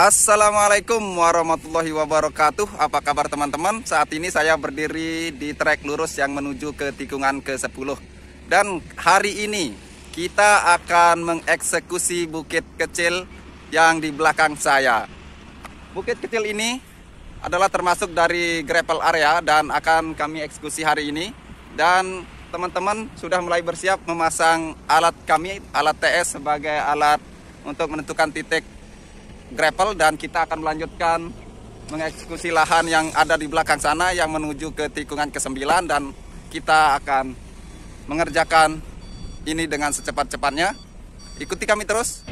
Assalamualaikum warahmatullahi wabarakatuh. Apa kabar teman-teman? Saat ini saya berdiri di trek lurus yang menuju ke tikungan ke-10 Dan hari ini kita akan mengeksekusi bukit kecil yang di belakang saya. Bukit kecil ini adalah termasuk dari gravel area dan akan kami eksekusi hari ini. Dan teman-teman sudah mulai bersiap memasang alat kami, alat TS sebagai alat untuk menentukan titik gravel dan kita akan melanjutkan mengeksekusi lahan yang ada di belakang sana yang menuju ke tikungan ke-9 dan kita akan mengerjakan ini dengan secepat-cepatnya. Ikuti kami terus.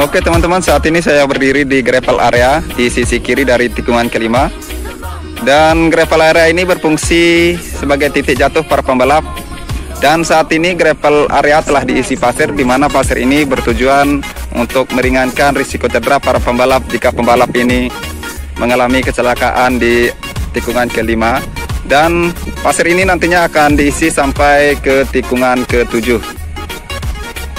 Oke teman-teman saat ini saya berdiri di gravel area di sisi kiri dari tikungan kelima. Dan gravel area ini berfungsi sebagai titik jatuh para pembalap. Dan saat ini gravel area telah diisi pasir di mana pasir ini bertujuan untuk meringankan risiko cedera para pembalap jika pembalap ini mengalami kecelakaan di tikungan kelima. Dan pasir ini nantinya akan diisi sampai ke tikungan ke-7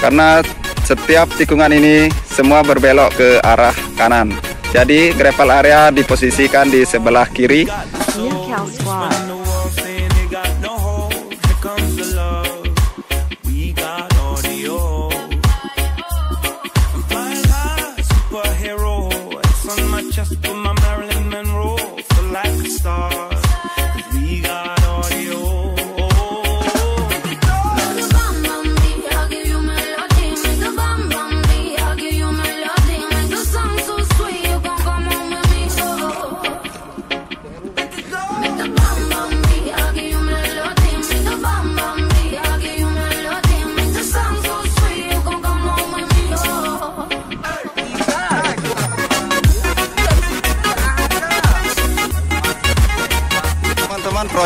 karena setiap tikungan ini semua berbelok ke arah kanan. Jadi gravel area diposisikan di sebelah kiri.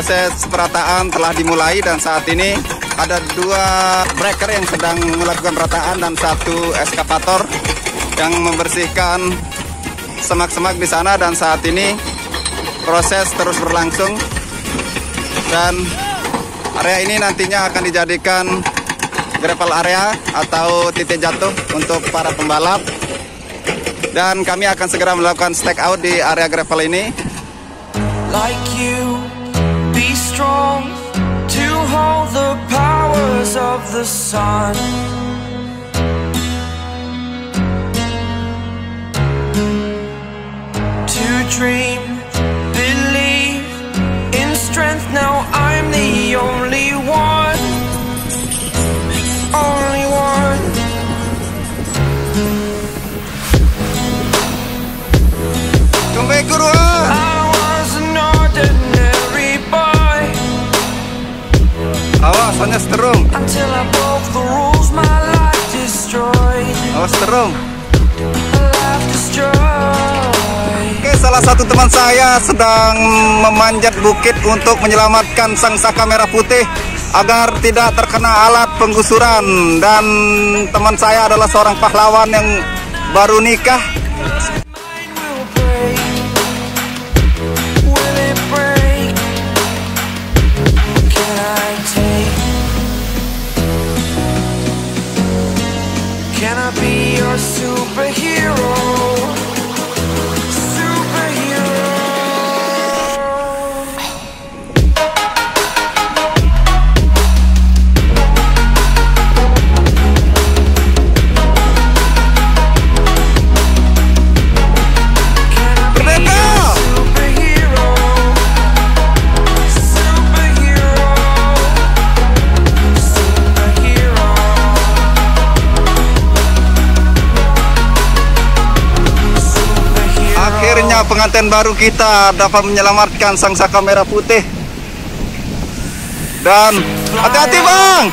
Proses perataan telah dimulai dan saat ini ada dua breaker yang sedang melakukan perataan dan satu eskavator yang membersihkan semak-semak di sana dan saat ini proses terus berlangsung. Dan area ini nantinya akan dijadikan gravel area atau titik jatuh untuk para pembalap. Dan kami akan segera melakukan stake out di area gravel ini. Like you strong to hold the powers of the sun. To dream, Seterung. Oke, salah satu teman saya sedang memanjat bukit untuk menyelamatkan sang saka merah putih agar tidak terkena alat penggusuran dan teman saya adalah seorang pahlawan yang baru nikah pengantin baru kita dapat menyelamatkan sang saka merah putih dan Hati-hati bang.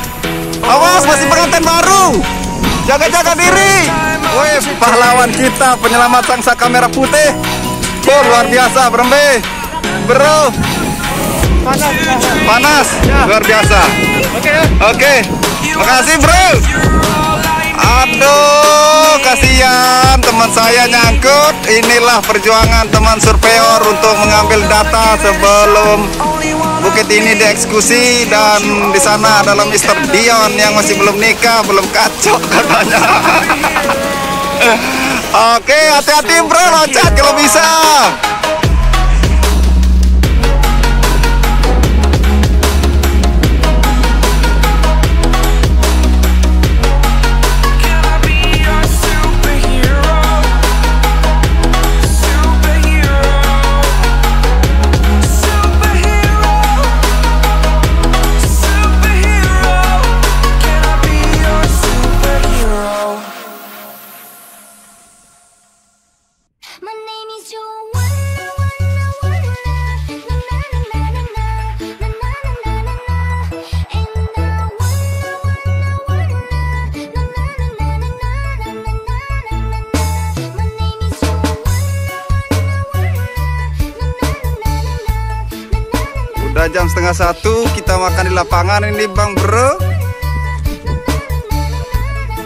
Awas masih pengantin baru. Jaga-jaga diri. Wih, pahlawan kita penyelamat sangsa kamera putih. Oh, luar biasa, Brembe. Bro. Panas. Panas. Luar biasa. Oke ya. Oke. Makasih, Bro. Aduh, kasihan teman saya nyangkut. Inilah perjuangan teman surveyor untuk mengambil data sebelum bukit ini dieksekusi dan di sana adalah Mr. Dion yang masih belum nikah, belum kacau katanya. Oke, hati-hati bro, loncat kalau bisa. Jam setengah satu, kita makan di lapangan ini bang bro.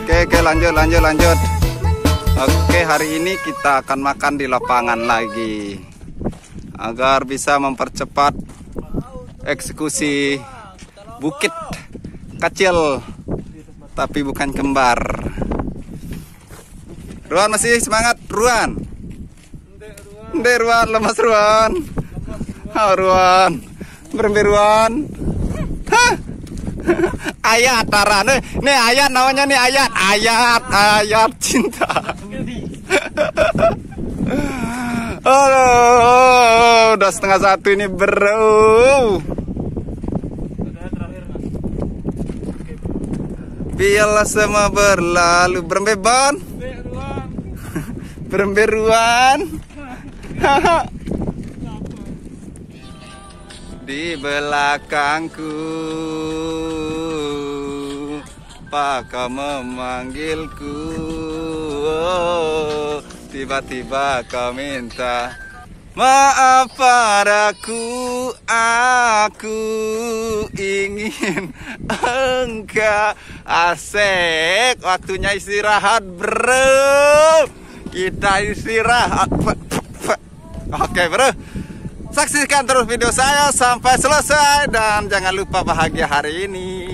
Oke, oke lanjut, lanjut, lanjut. Oke, hari ini kita akan makan di lapangan lagi agar bisa mempercepat eksekusi bukit kecil tapi bukan kembar. Ruan masih semangat, Ruan. Nde Ruan, lemas Ruan. Oh, Ruan. Hah? ayat tarane. Nih ayat namanya nih ayat. Ayat, ayat cinta. Aduh, udah setengah satu ini bro. Biarlah semua berlalu berembeban, beremberuan. Di belakangku. Paka memanggilku. Tiba-tiba kau minta Maaf padaku. Aku ingin engkau Asik Waktunya istirahat bro. Kita istirahat. Oke bro Saksikan terus video saya sampai selesai dan jangan lupa bahagia hari ini.